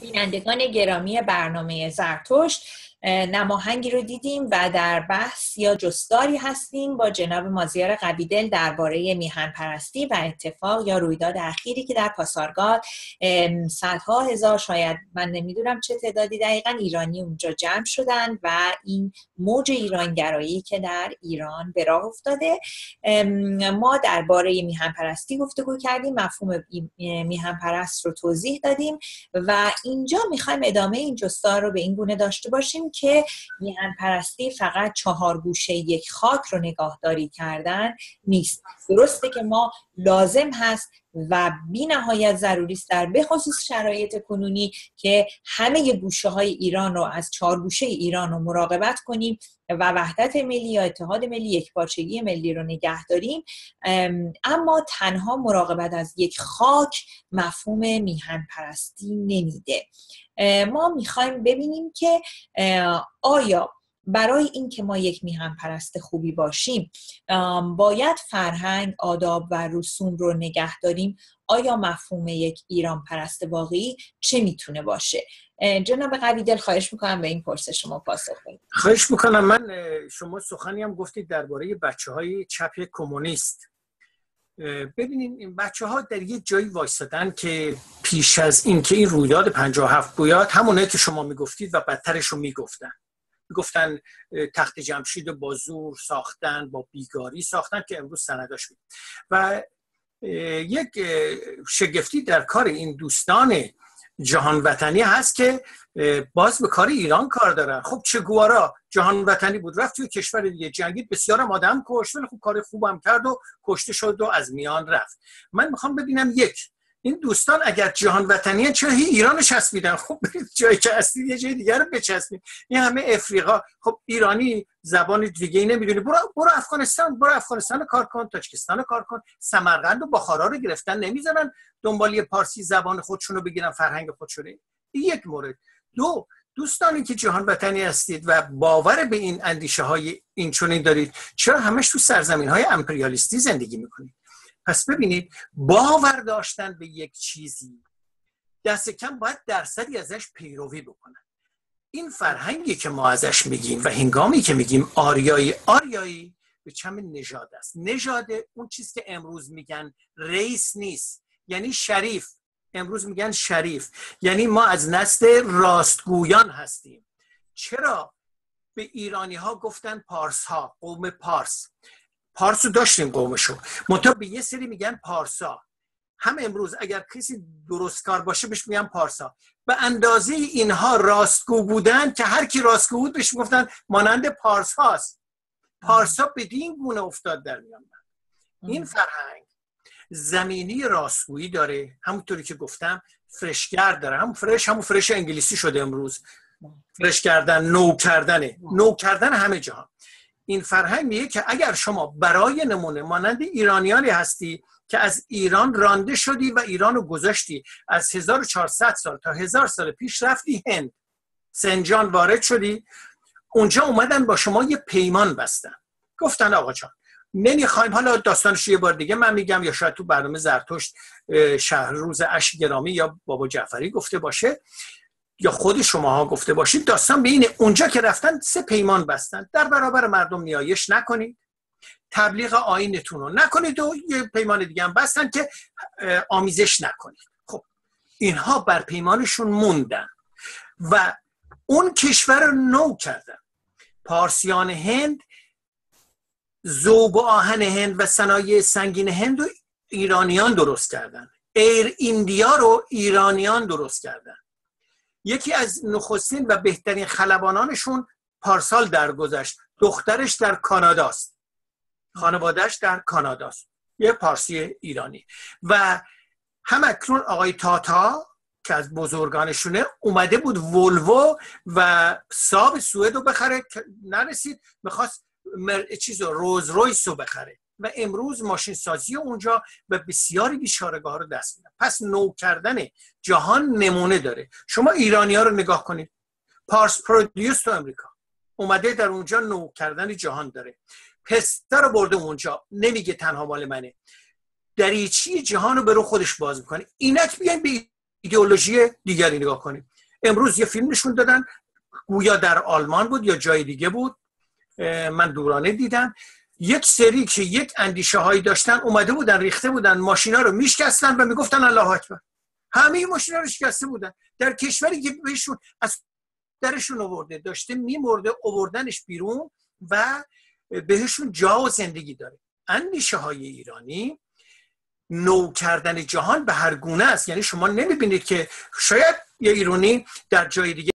بینندگان گرامی برنامه زرتشت نماهنگی رو دیدیم و در بحث یا جستاری هستیم با جناب مازیار قبیدل درباره میهن پرستی و اتفاق یا رویداد اخیری که در پاسارگاد صدها هزار شاید من نمی‌دونم چه تعدادی دقیقا ایرانی اونجا جمع شدن و این موج ایرانگرایی که در ایران به راه افتاده. ما درباره میهن پرستی گفتگو کردیم مفهوم میهن پرست رو توضیح دادیم و اینجا می‌خوایم ادامه این جستار رو به این گونه داشته باشیم که میهن پرستی فقط چهار گوشه یک خاک رو نگاهداری کردن نیست. درسته که ما لازم هست و بی نهایت ضروری است در بخصوص شرایط کنونی که همه گوشه های ایران رو از چهار گوشه ایران رو مراقبت کنیم و وحدت ملی یا اتحاد ملی یک پارچگی ملی رو نگه داریم. اما تنها مراقبت از یک خاک مفهوم میهن پرستی نمیده ما می‌خوایم ببینیم که آیا برای اینکه ما یک میهن پرست خوبی باشیم باید فرهنگ آداب و رسوم رو نگه داریم. آیا مفهوم یک ایران پرست واقعی چه می‌تونه باشه؟ جناب قوی دل خواهش می‌کنم به این پرسش شما پاسخ بدید. خواهش می‌کنم. من شما سخنی هم گفتید درباره بچه های چپ کمونیست. ببینید این بچه ها در یک جایی وایستادن که پیش از اینکه این رویداد 57 بیاد همونه که شما می‌گفتید و بدترش رو می‌گفتن. می‌گفتن تخت جمشید با زور ساختن با بیگاری ساختن که امروز سنداش بود و یک شگفتی در کار این دوستان جهان وطنی هست که باز به کار ایران کار دارن. خب چه گوارا جهان وطنی بود؟ رفت توی کشور دیگه. جنگید بسیارم آدم کشت ولی خب کار خوبم کرد و کشته شد و از میان رفت. من می‌خوام ببینم یک این دوستان اگر جهان وطنی چرا هی ایران چسبیدن؟ خب برید جایی که هستید یه جای دیگر رو بچسبید. این همه افریقا. خب ایرانی زبان دیگه ای نمی‌دونی. برو برو افغانستان برو افغانستان کار کن تاجیکستان کار کن. سمرقند و بخارا رو گرفتن نمی‌ذارن دنبالی پارسی زبان خودشون رو بگیرن فرهنگ خودشون یک مورد. دو دوستانی که جهان وطنی هستید و باور به این اندیشه های این چونین دارید چرا همش تو سرزمین های امپریالیستی زندگی می‌کنید؟ پس ببینید باور داشتن به یک چیزی دست کم باید درصدی ازش پیروی بکنن. این فرهنگی که ما ازش میگیم و هنگامی که میگیم آریایی آریایی به چم نژاد است؟ نژاد اون چیز که امروز میگن رئیس نیست یعنی شریف. امروز میگن شریف. یعنی ما از نسل راستگویان هستیم. چرا؟ به ایرانی ها گفتن پارس ها قوم پارس. پارس رو داشتیم قومشو. منتها به یه سری میگن پارسا. هم امروز اگر کسی درست کار باشه بهش میگن پارسا. به اندازه اینها راستگو بودن که هر کی راستگو بود بهش گفتن مانند پارس هاست پارسا بدین گونه افتاد در میان این فرهنگ زمینی راستگویی داره. همونطوری که گفتم فرشگر داره. هم فرش همون فرش انگلیسی شده امروز. فرش کردن نو کردنه. نو کردن همه جهان این فرهنگ میگه که اگر شما برای نمونه مانند ایرانیانی هستی که از ایران رانده شدی و ایران رو گذاشتی از 1400 سال تا 1000 سال پیش رفتی هند سنجان وارد شدی. اونجا اومدن با شما یه پیمان بستن. گفتن آقا جان نمی‌خوایم حالا داستانش یه بار دیگه من میگم یا شاید تو برنامه زرتشت شهر روز اش گرامی یا بابا جعفری گفته باشه. یا خود شما ها گفته باشید داستان به اینه اونجا که رفتن سه پیمان بستن. در برابر مردم نیایش نکنید. تبلیغ آینتون رو نکنید و یه پیمان دیگه هم بستن که آمیزش نکنید. خب اینها بر پیمانشون موندن و اون کشور رو نو کردن. پارسیان هند زوب و آهن هند و صنایع سنگین هند رو ایرانیان درست کردن. ایر ایندیا رو ایرانیان درست کردن. یکی از نخستین و بهترین خلبانانشون پارسال درگذشت. دخترش در کاناداست. خانوادهش در کاناداست. یه پارسی ایرانی. و هم اکنون آقای تاتا که از بزرگانشونه اومده بود ولوو و ساب سوئد رو بخره. نرسید می‌خواست چیز روز رویس رو بخره. و امروز ماشین سازی اونجا و بسیاری بیچارگاه رو دست میدن. پس نو کردن جهان نمونه داره. شما ایرانی ها رو نگاه کنید. پارس پرودیوس تو امریکا اومده در اونجا نو کردن جهان داره. پسته رو برده اونجا. نمیگه تنها مال منه. دریچی جهان رو به رو خودش باز می‌کنه. اینک بیاین به ایدئولوژی دیگری نگاه کنیم امروز یه فیلم نشون دادن. گویا در آلمان بود یا جای دیگه بود. من دورانه دیدم. یک سری که یک اندیشه هایی داشتن اومده بودن ریخته بودن ماشینا رو میشکستن و می‌گفتن الله اکبر. همه ماشینا رو شکسته بودن. در کشوری که بهشون از درشون آورده داشته میمرده آوردنش بیرون و بهشون جا و زندگی داره. اندیشه های ایرانی نو کردن جهان به هر گونه است. یعنی شما نمی‌بینید که شاید یه ایرانی در جای دیگه